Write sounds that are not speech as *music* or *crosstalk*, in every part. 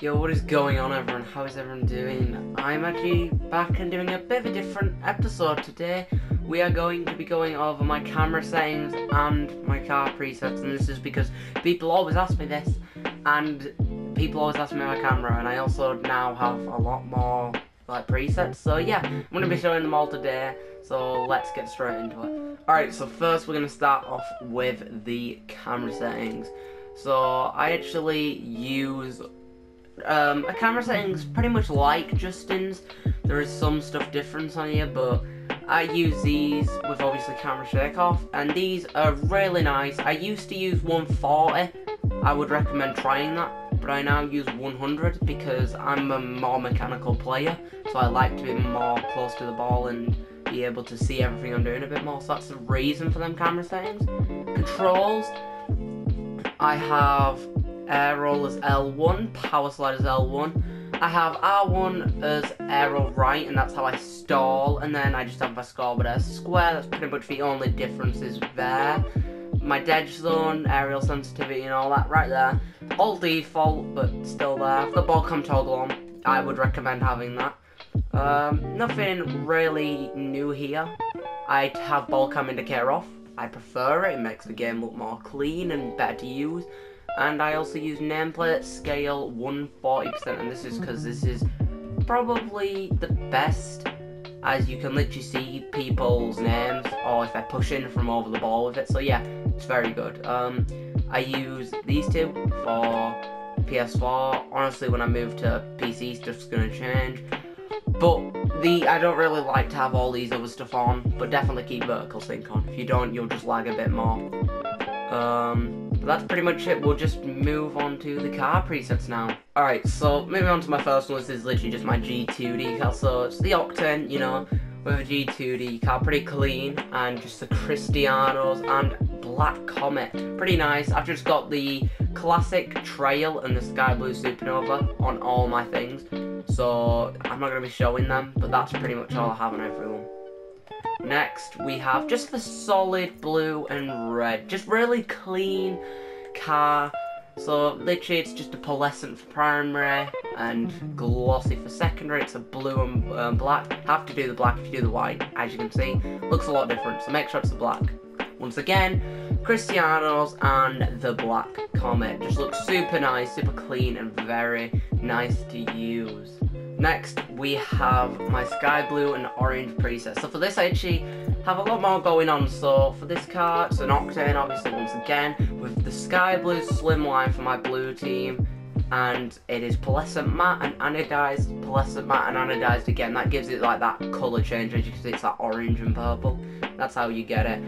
Yo, what is going on everyone? How is everyone doing? I'm actually back and doing a bit of a different episode today. We are going to be going over my camera settings and my car presets and this is because people always ask me this and people always ask me my camera and I also now have a lot more like presets. So yeah, I'm to be showing them all today. So let's get straight into it. Alright, so first we're to start off with the camera settings. So I actually use um, a camera settings pretty much like JSTN's. There is some stuff different on here, but I use these with obviously camera shake off, and these are really nice. I used to use 140. I would recommend trying that, but I now use 100 because I'm a more mechanical player, so I like to be more close to the ball and be able to see everything I'm doing a bit more. So that's the reason for them camera settings. Controls. I have air roll as L1, power slide as L1. I have R1 as air roll right, and that's how I stall, and then I just have my scoreboard as square, that's pretty much the only differences there. My dead zone, aerial sensitivity and all that right there. All default, but still there. The ball cam toggle on, I would recommend having that. Um, nothing really new here. I have ball cam indicator off. I prefer it, it makes the game look more clean and better to use and I also use nameplate scale 140% and this is because this is probably the best as you can literally see people's names or if they're pushing from over the ball with it. So yeah it's very good. Um, I use these two for PS4 honestly when I move to PC just gonna change. But the I don't really like to have all these other stuff on but definitely keep vertical sync on. If you don't you'll just lag a bit more. Um, that's pretty much it. We'll just move on to the car presets now. Alright, so moving on to my first one. This is literally just my G2 decal. So it's the Octane, you know, with a G2 decal. Pretty clean. And just the Cristianos and Black Comet. Pretty nice. I've just got the classic Trail and the Sky Blue Supernova on all my things. So I'm not going to be showing them. But that's pretty much all I have on everyone. Next, we have just the solid blue and red. Just really clean car. So, literally, it's just a pearlescent for primary and glossy for secondary. It's a blue and um, black. Have to do the black if you do the white, as you can see. Looks a lot different, so make sure it's the black. Once again, Cristianos and the Black Comet. Just looks super nice, super clean, and very nice to use. Next, we have my sky blue and orange preset. So for this, I actually have a lot more going on. So for this car, it's an Octane, obviously, once again, with the sky blue slimline for my blue team. And it is pearlescent matte and anodized, pearlescent matte and anodized again. That gives it like that colour change, as you can see, it's that orange and purple. That's how you get it.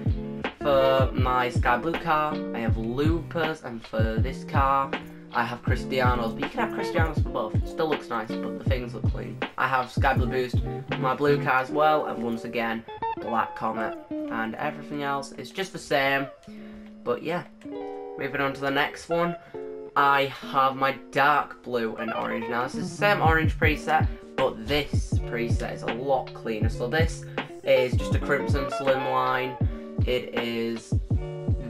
For my sky blue car, I have loopers, and for this car, I have Cristianos, but you can have Cristianos for both. It still looks nice, but the things look clean. I have Sky Blue Boost, my blue car as well, and once again, Black Comet. And everything else is just the same. But yeah, moving on to the next one. I have my dark blue and orange. Now this is the same orange preset, but this preset is a lot cleaner. So this is just a crimson slimline. It is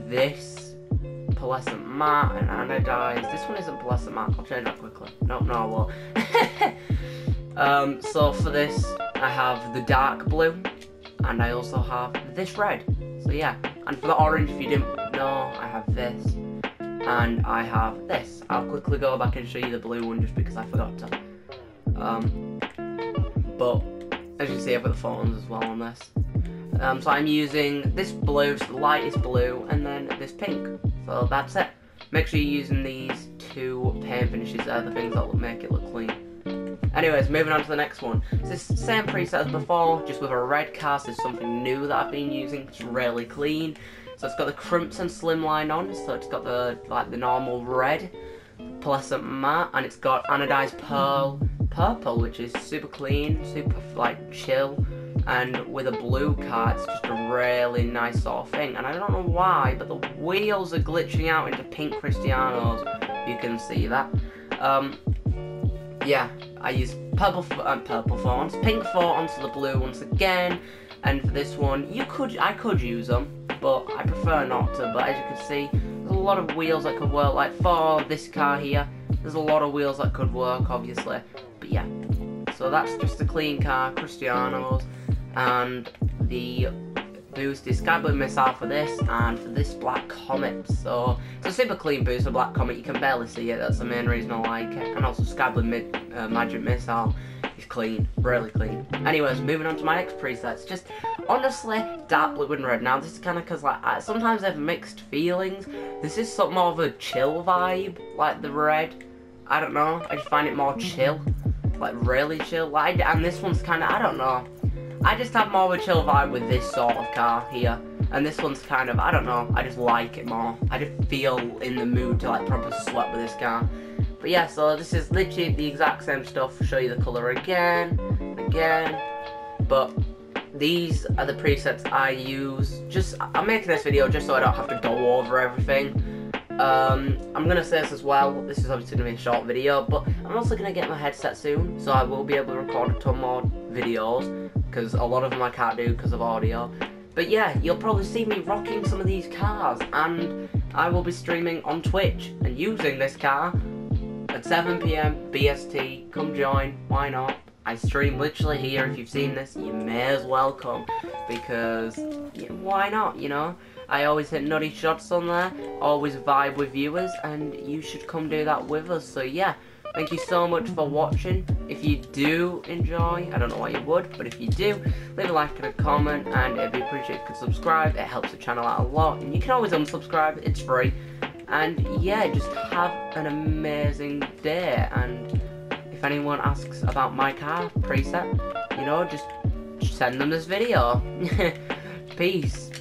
this pearlescent matte and anodized. This one isn't pearlescent matte. I'll change that quickly. No, no, I won't. *laughs* um, so for this, I have the dark blue, and I also have this red. So yeah, and for the orange, if you didn't know, I have this, and I have this. I'll quickly go back and show you the blue one just because I forgot to. Um, but as you see, I've got the phones as well on this. Um, so I'm using this blue, so the lightest blue, and then this pink. So that's it. Make sure you're using these two paint finishes, they're the things that will make it look clean. Anyways, moving on to the next one. It's the same preset as before, just with a red cast. It's something new that I've been using. It's really clean. So it's got the Crimson Slimline on, so it's got the like the normal red, pearlescent matte, and it's got anodized pearl purple, which is super clean, super like chill and with a blue car it's just a really nice sort of thing. And I don't know why but the wheels are glitching out into pink Cristianos. You can see that. Um, yeah I use purple uh, purple phones pink photons to the blue once again. And for this one you could I could use them but I prefer not to. But as you can see there's a lot of wheels that could work. Like for this car here There's a lot of wheels that could work, obviously. Yeah. So that's just a clean car, Cristiano's. And the boost is Sky Blue Missile for this, and for this Black Comet. So it's a super clean boost for Black Comet. You can barely see it. That's the main reason I like it. And also Sky Blue Mid, uh, Magic Missile is clean, really clean. Anyways, moving on to my next presets. Just honestly, dark blue and red. Now this is kind of because like I, sometimes I have mixed feelings. This is something more of a chill vibe, like the red. I don't know. I just find it more chill, like really chill. Like, and this one's kind of I don't know. I just have more of a chill vibe with this sort of car here. And this one's kind of, I don't know, I just like it more. I just feel in the mood to like proper sweat with this car. But yeah, so this is literally the exact same stuff. Show you the colour again, again. But these are the presets I use. Just, I'm making this video just so I don't have to go over everything. Um, I'm gonna say this as well, this is obviously gonna be a short video, but I'm also gonna get my headset soon, so I will be able to record a ton more videos, because a lot of them I can't do because of audio. But yeah, you'll probably see me rocking some of these cars, and I will be streaming on Twitch, and using this car at 7pm BST, come join, why not? I stream literally here, if you've seen this, you may as well come, because, yeah, why not, you know? I always hit nutty shots on there, always vibe with viewers, and you should come do that with us. So yeah, thank you so much for watching. If you do enjoy, I don't know why you would, but if you do, leave a like and a comment, and it'd be appreciated if you could subscribe. It helps the channel out a lot, and you can always unsubscribe, it's free. And yeah, just have an amazing day, and if anyone asks about my car preset, you know, just send them this video. *laughs* Peace.